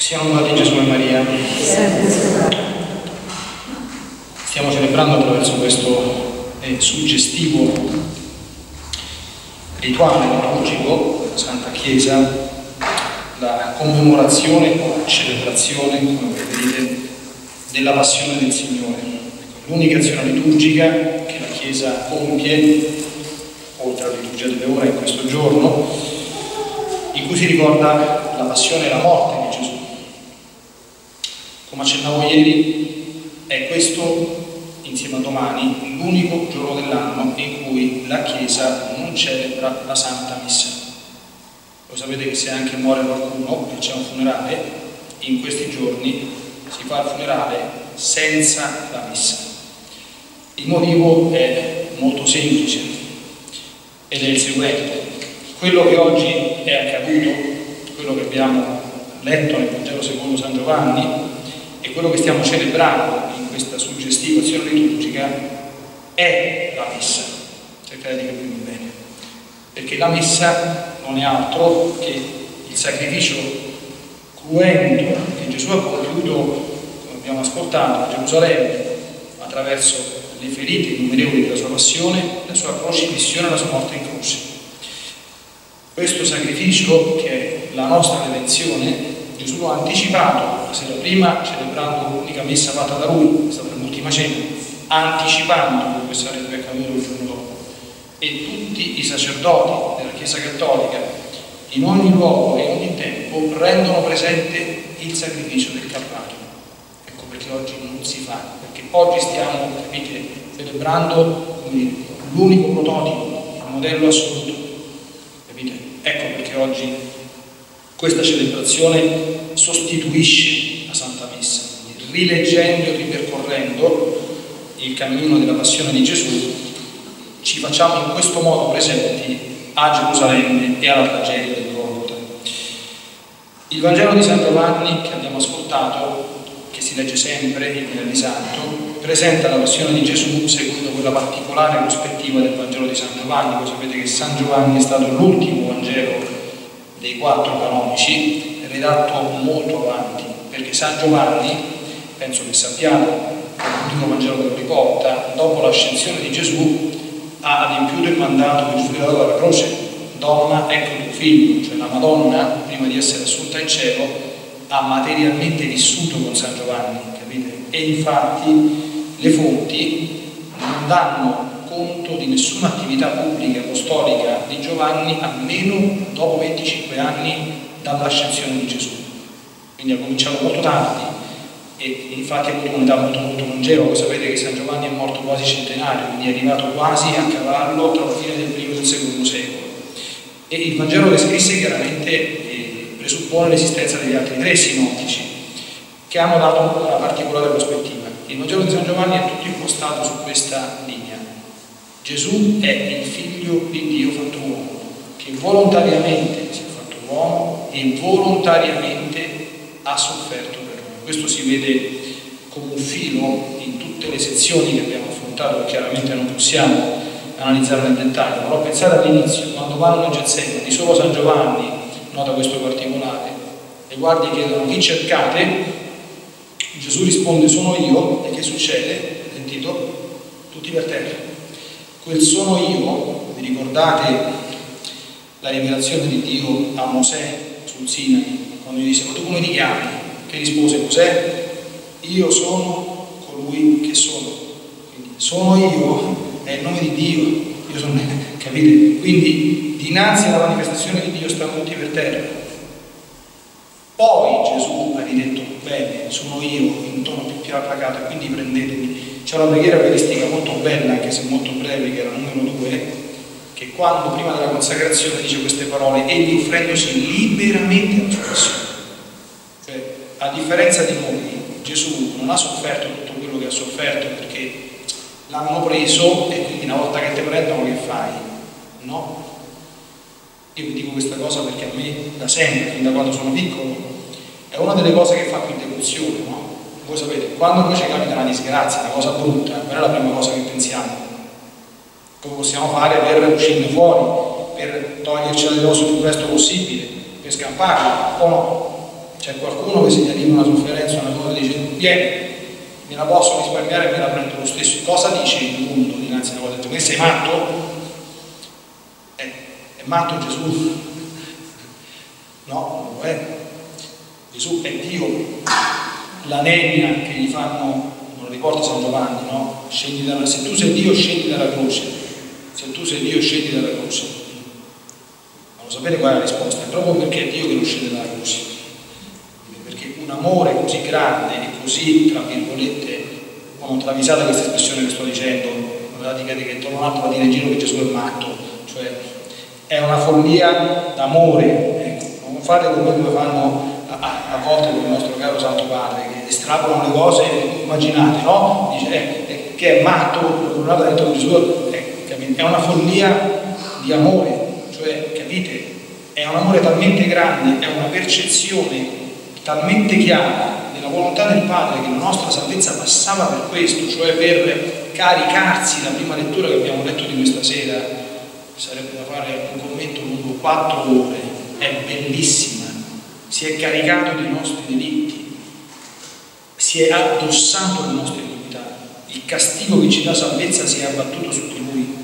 Siamo lodati Gesù e Maria. Stiamo celebrando attraverso questo eh, suggestivo rituale liturgico della Santa Chiesa la commemorazione o celebrazione, come vedete, della passione del Signore. L'unica azione liturgica che la Chiesa compie, oltre alla liturgia delle ore in questo giorno, in cui si ricorda la passione e la morte. Come accennavo ieri, è questo, insieme a domani, l'unico giorno dell'anno in cui la Chiesa non celebra la Santa Missa. Lo sapete che se anche muore qualcuno e c'è un funerale, in questi giorni si fa il funerale senza la Missa. Il motivo è molto semplice ed è il seguente. Quello che oggi è accaduto, quello che abbiamo letto nel Vangelo secondo San Giovanni, quello che stiamo celebrando in questa suggestiva azione liturgica è la messa. Cercate di capirmi bene. Perché la messa non è altro che il sacrificio cruento che Gesù ha compiuto, come abbiamo ascoltato, a Gerusalemme, attraverso le ferite innumerevoli della sua passione, la sua crocifissione e la sua morte in croce. Questo sacrificio, che è la nostra redenzione, Gesù ha anticipato la sera prima, celebrando l'unica messa fatta da lui, è stata l'ultima cena, anticipando quello che sarebbe accaduto il giorno dopo. E tutti i sacerdoti della Chiesa Cattolica, in ogni luogo e in ogni tempo, rendono presente il sacrificio del Calvario. Ecco perché oggi non si fa, perché oggi stiamo, capite, celebrando l'unico prototipo, il modello assoluto. Capite? Ecco perché oggi questa celebrazione sostituisce la Santa Messa, rileggendo e ripercorrendo il cammino della passione di Gesù, ci facciamo in questo modo presenti a Gerusalemme e alla tragedia del Golgotha. Il Vangelo di San Giovanni che abbiamo ascoltato, che si legge sempre il venerdì santo, presenta la passione di Gesù secondo quella particolare prospettiva del Vangelo di San Giovanni. Voi sapete che San Giovanni è stato l'ultimo Vangelo dei quattro canonici, redatto molto avanti, perché San Giovanni, penso che sappiate, l'ultimo Vangelo che lo riporta, dopo l'ascensione di Gesù ha adempiuto il mandato che Gesù gli ha dato dalla croce. Donna, ecco tuo figlio, cioè la Madonna, prima di essere assunta in cielo, ha materialmente vissuto con San Giovanni, capite? E infatti le fonti non danno conto di nessuna attività pubblica apostolica di Giovanni almeno dopo 25 anni dall'ascensione di Gesù. Quindi ha cominciato molto tardi e infatti ha avuto un'età molto molto longeva, voi sapete che San Giovanni è morto quasi centenario, quindi è arrivato quasi a cavallo tra la fine del primo e del secondo secolo. E il Vangelo che scrisse chiaramente eh, presuppone l'esistenza degli altri tre sinottici che hanno dato una particolare prospettiva. Il Vangelo di San Giovanni è tutto impostato su questa linea. Gesù è il figlio di Dio fatto uomo, che volontariamente si è fatto uomo e volontariamente ha sofferto per noi. Questo si vede come un filo in tutte le sezioni che abbiamo affrontato, chiaramente non possiamo analizzare nel dettaglio, però pensate all'inizio, quando vanno in Getsemani, di solo San Giovanni nota questo particolare, le guardie chiedono chi cercate, Gesù risponde sono io, e che succede? Sentito? Tutti per terra quel sono io, vi ricordate la rivelazione di Dio a Mosè sul Sinai, quando gli disse ma tu come ti chiami? Che rispose Mosè? Io sono colui che sono. Quindi sono io, è il nome di Dio, io sono, capite? Quindi dinanzi alla manifestazione di Dio stanno tutti per terra. Poi Gesù ha ridetto, bene, sono io, in tono più piacato, e quindi prendetemi c'è una preghiera eucaristica molto bella, anche se molto breve, che era numero due, che quando prima della consacrazione dice queste parole, egli offrendosi liberamente sua passione. Cioè, a differenza di noi, Gesù non ha sofferto tutto quello che ha sofferto perché l'hanno preso e quindi una volta che ti prendono che fai? No. Io vi dico questa cosa perché a me da sempre, fin da quando sono piccolo, è una delle cose che fa più devozione, no? Voi sapete, quando poi ci capita una disgrazia, una cosa brutta, quella è la prima cosa che pensiamo. Come possiamo fare per uscirne fuori, per toglierci dalle ossa il più presto possibile, per scappare o no? C'è qualcuno che se gli arriva una sofferenza, una cosa, dice, vieni, me la posso risparmiare e me la prendo lo stesso. Cosa dice il mondo dinanzi a una cosa genere? Sei matto? È, è matto Gesù? No, non lo è. Gesù è Dio. La nenia che gli fanno, non riporta San Giovanni, no? Dalla, se tu sei Dio, scendi dalla croce. Se tu sei Dio, scendi dalla croce. Ma lo sapete qual è la risposta? È proprio perché è Dio che non scende dalla croce un amore così grande e così, tra virgolette, ho travisato questa espressione che sto dicendo, che trovo un altro a dire in giro che Gesù è matto, cioè è una follia d'amore, ecco. non fate come fanno a, volte con il nostro caro Santo Padre, che estrapolano le cose, immaginate, no? Dice eh, eh, che è matto, ha detto Gesù, eh, è una follia di amore, cioè capite? È un amore talmente grande, è una percezione talmente chiara della volontà del Padre che la nostra salvezza passava per questo, cioè per caricarsi, la prima lettura che abbiamo letto di questa sera, sarebbe da fare un commento lungo quattro ore, è bellissima, si è caricato dei nostri delitti, si è addossato le nostre iniquità, il castigo che ci dà salvezza si è abbattuto su di lui.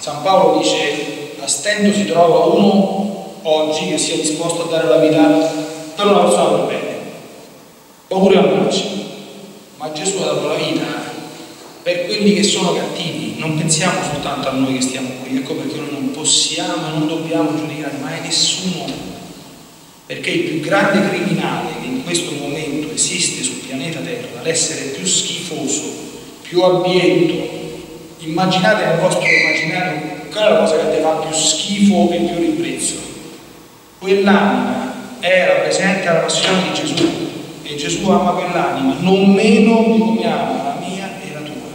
San Paolo dice, a stento si trova uno oggi che sia disposto a dare la vita per una persona per bene oppure andarci. Ma Gesù ha dato la vita per quelli che sono cattivi. Non pensiamo soltanto a noi che stiamo qui, ecco perché noi non possiamo non dobbiamo giudicare mai nessuno. Perché il più grande criminale che in questo momento esiste sul pianeta Terra, l'essere più schifoso, più abietto, immaginate nel vostro immaginario qual è la cosa che ti fa più schifo e più ribrezzo. Quell'anima era presente alla passione di Gesù, e Gesù ama quell'anima non meno di come ama la mia e la tua.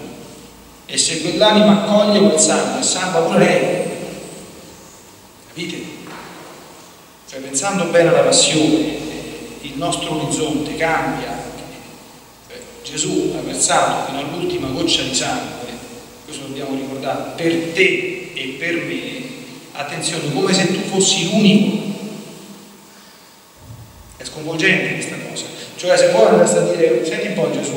E se quell'anima accoglie quel sangue, salva pure lei. Capite? Cioè pensando bene alla passione, il nostro orizzonte cambia. Cioè, Gesù ha versato fino all'ultima goccia di sangue, questo dobbiamo ricordare, per te e per me, attenzione, come se tu fossi l'unico. È sconvolgente questa cosa. Cioè se poi andresti a dire, senti un po' Gesù,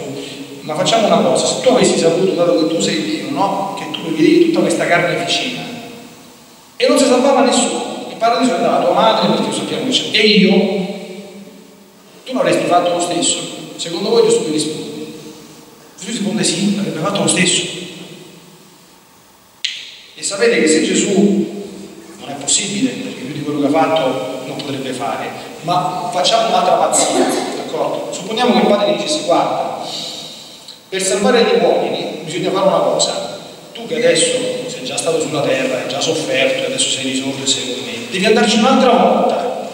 ma facciamo una cosa, se tu avessi saputo, dato che tu sei Dio, no? Che tu vedevi tutta questa carneficina e non si salvava nessuno, il paradiso andava madre perché sappiamo che c'è, e io, tu non avresti fatto lo stesso? Secondo voi Gesù vi risponde? Gesù risponde sì, avrebbe fatto lo stesso. E sapete che se Gesù non è possibile, perché più di quello che ha fatto non potrebbe fare, ma facciamo un'altra pazzia d'accordo? Supponiamo che il padre dicesse guarda, per salvare gli uomini bisogna fare una cosa, tu che adesso sei già stato sulla terra, hai già sofferto e adesso sei risorto e sei con me, devi andarci un'altra volta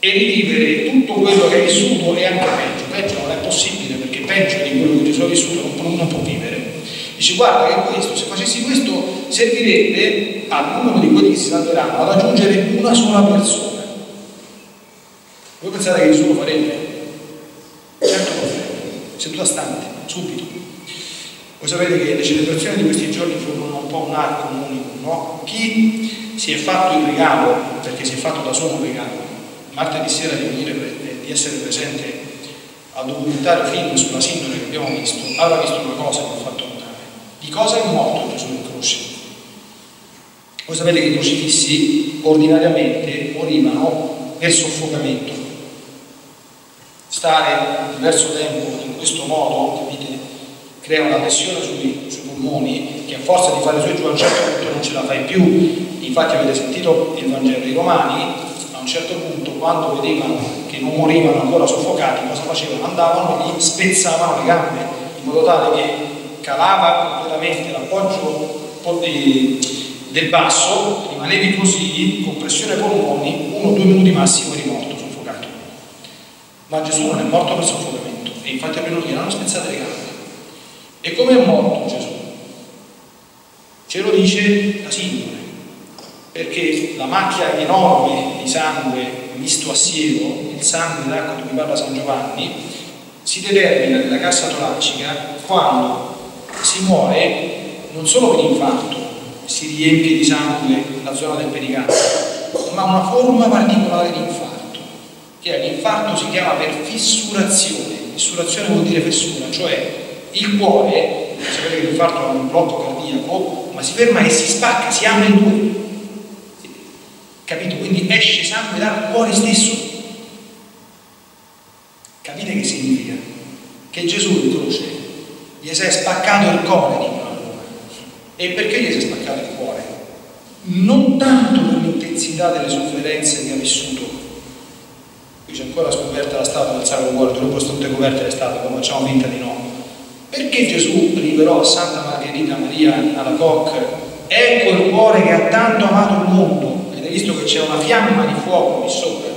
e rivivere tutto quello che hai vissuto e anche peggio. Peggio non è possibile perché peggio di quello che Gesù ha vissuto non, non può vivere. Dice guarda che questo, se facessi questo servirebbe al numero di quelli che si salveranno ad aggiungere una sola persona. Voi pensate che Gesù lo farebbe? Certo seduta stante, subito. Voi sapete che le celebrazioni di questi giorni formano un po' un arco, un unicum, no? Chi si è fatto il regalo, perché si è fatto da solo un regalo, martedì sera di venire di essere presente al documentario film sulla sindone che abbiamo visto, aveva visto una cosa che ha fatto notare. Di cosa è morto Gesù in croce? Voi sapete che i crocifissi ordinariamente morivano per soffocamento stare diverso tempo in questo modo, capite, crea una pressione sui, sui, polmoni che a forza di fare su e giù a un certo punto non ce la fai più. Infatti avete sentito il Vangelo, i romani a un certo punto quando vedevano che non morivano ancora soffocati, cosa facevano? Andavano e gli spezzavano le gambe in modo tale che calava completamente l'appoggio del basso, rimanevi così, con pressione polmoni, uno o due minuti massimo eri morto. Ma Gesù non è morto per soffocamento e infatti a non gli hanno spezzate le gambe. E come è morto Gesù? Ce lo dice la sindone, perché la macchia enorme di sangue misto a siero, il sangue d'acqua di cui parla San Giovanni, si determina nella cassa toracica quando si muore non solo per infarto, si riempie di sangue la zona del pericardio, ma una forma particolare di infarto che l'infarto si chiama per fissurazione, fissurazione vuol dire fessura, cioè il cuore, sapete che l'infarto è un blocco cardiaco, ma si ferma e si spacca, si apre in due. Capito? Quindi esce sangue dal cuore stesso. Capite che significa? Che Gesù in croce gli si è spaccato il cuore, Roma. E perché gli si è spaccato il cuore? Non tanto per l'intensità delle sofferenze che ha vissuto. Qui c'è ancora scoperta la statua del Sacro Cuore, dopo sono coperte le statue, come facciamo finta di no. Perché Gesù liberò Santa Margherita Maria alla Coque? Ecco il cuore che ha tanto amato il mondo. Avete visto che c'è una fiamma di fuoco lì sopra,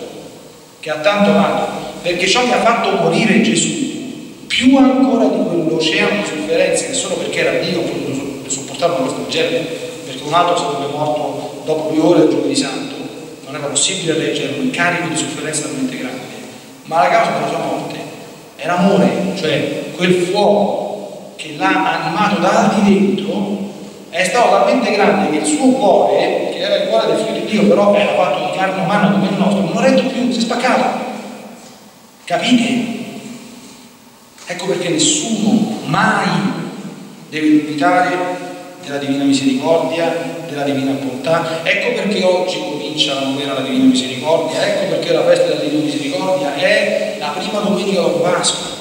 che ha tanto amato, perché ciò che ha fatto morire Gesù, più ancora di quell'oceano di sofferenze che solo perché era Dio potuto sopportare una cosa del perché un altro sarebbe morto dopo due ore del giovedì santo, non era possibile leggere un carico di sofferenza talmente grande, ma la causa della sua morte era amore, cioè quel fuoco che l'ha animato da di dentro è stato talmente grande che il suo cuore, che era il cuore del figlio di Dio, però era fatto di carne umana come il nostro, non ha retto più, si è spaccato. Capite? Ecco perché nessuno mai deve dubitare della Divina Misericordia, della Divina Bontà. Ecco perché oggi comincia la novena della Divina Misericordia, ecco perché la festa della Divina Misericordia è la prima domenica dopo Pasqua.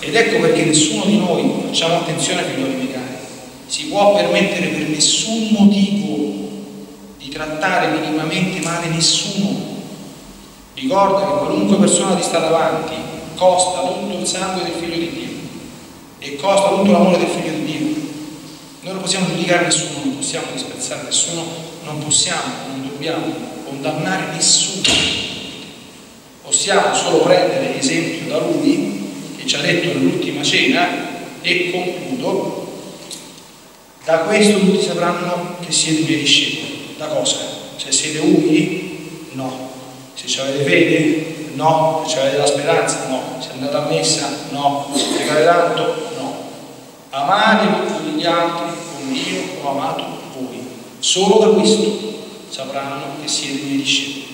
Ed ecco perché nessuno di noi, facciamo attenzione figlioli miei cari, si può permettere per nessun motivo di trattare minimamente male nessuno. Ricorda che qualunque persona ti sta davanti costa tutto il sangue del figlio di Dio e costa tutto l'amore del figlio di Dio. Noi non possiamo giudicare nessuno, non possiamo disprezzare nessuno, non possiamo, non dobbiamo condannare nessuno. Possiamo solo prendere esempio da lui ci ha detto nell'ultima cena e concludo. Da questo tutti sapranno che siete miei discepoli. Da cosa? Se siete umili? No. Se avete fede? No. Se avete la speranza? No. Se andate a messa? No. Se pregate tanto? No. Amate tutti gli altri come io ho amato voi. Solo da questo sapranno che siete miei discepoli.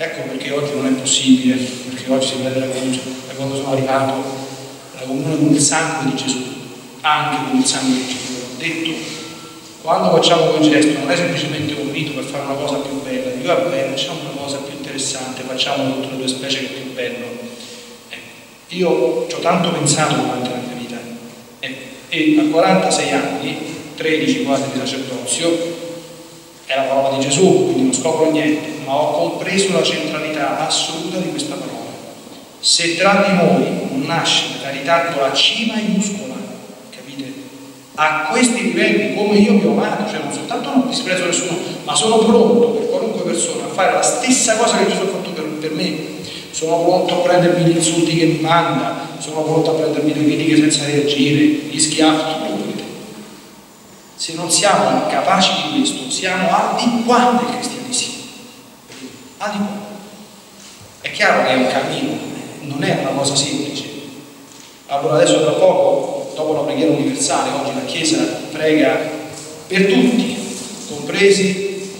Ecco perché oggi non è possibile, perché oggi si prende la croce, da quando sono arrivato, la comunione con il sangue di Gesù, anche con il sangue di Gesù. Ho detto, quando facciamo quel gesto non è semplicemente un rito per fare una cosa più bella, dico va bene, facciamo una cosa più interessante, facciamo tutte le due specie che è più bello. Ecco. Io ci ho tanto pensato durante la mia vita ecco. e a 46 anni, 13 quasi di sacerdozio, è la parola di Gesù, quindi non scopro niente, ma ho compreso la centralità assoluta di questa parola. Se tra di noi non nasce la carità con la cima minuscola, capite? A questi livelli, come io vi ho amato, cioè non soltanto non disprezzo nessuno, ma sono pronto per qualunque persona a fare la stessa cosa che Gesù ha fatto per, per me. Sono pronto a prendermi gli insulti che mi manda, sono pronto a prendermi le critiche senza reagire, gli schiaffi, tutto quello che se non siamo capaci di questo, siamo al di qua del cristianesimo. Qua. È chiaro che è un cammino, non è una cosa semplice. Allora adesso tra poco, dopo la preghiera universale, oggi la Chiesa prega per tutti, compresi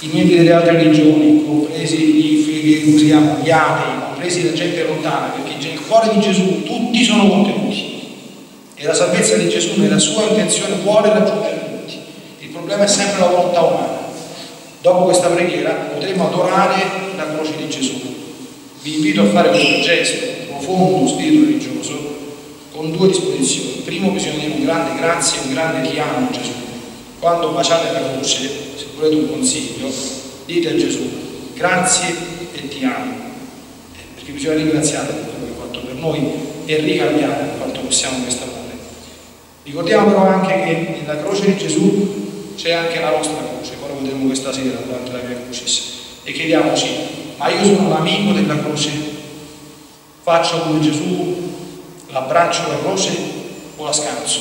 i membri delle altre religioni, compresi gli, usiamo, gli atei, compresi la gente lontana, perché nel cuore di Gesù tutti sono contenuti. E la salvezza di Gesù nella sua intenzione vuole raggiungere tutti. Il problema è sempre la volontà umana. Dopo questa preghiera potremo adorare la croce di Gesù. Vi invito a fare questo gesto profondo, spirito religioso, con due disposizioni. Primo bisogna dire un grande grazie, un grande ti amo Gesù. Quando baciate la croce, se volete un consiglio, dite a Gesù grazie e ti amo. Eh, perché bisogna ringraziare per quello che ha fatto per noi e ricambiare quanto possiamo questo amore. Ricordiamo però anche che nella croce di Gesù c'è anche la nostra croce, vedremo questa sera durante la Via Crucis. E chiediamoci, ma io sono l'amico della croce? Faccio come Gesù, l'abbraccio la croce o la scanso?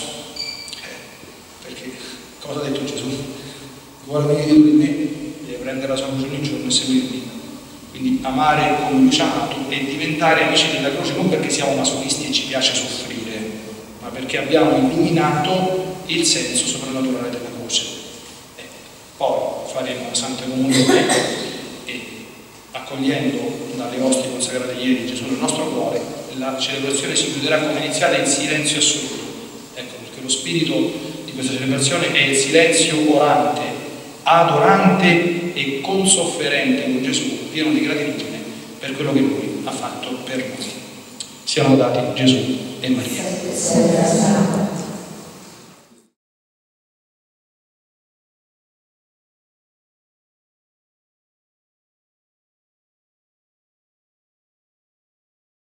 Eh, perché cosa ha detto Gesù? Vuole venire di me, deve prendere la sua croce ogni giorno e seguirmi. Quindi amare come lui ci ha amato e diventare amici della croce non perché siamo masochisti e ci piace soffrire ma perché abbiamo illuminato il senso soprannaturale della croce. E poi faremo la Santa Comunione e a accogliendo dalle ostie consacrate ieri Gesù nel nostro cuore, la celebrazione si chiuderà come iniziata in silenzio assoluto. Ecco, perché lo spirito di questa celebrazione è il silenzio orante, adorante e consofferente con Gesù, pieno di gratitudine per quello che Lui ha fatto per noi. Siamo dati Gesù e Maria.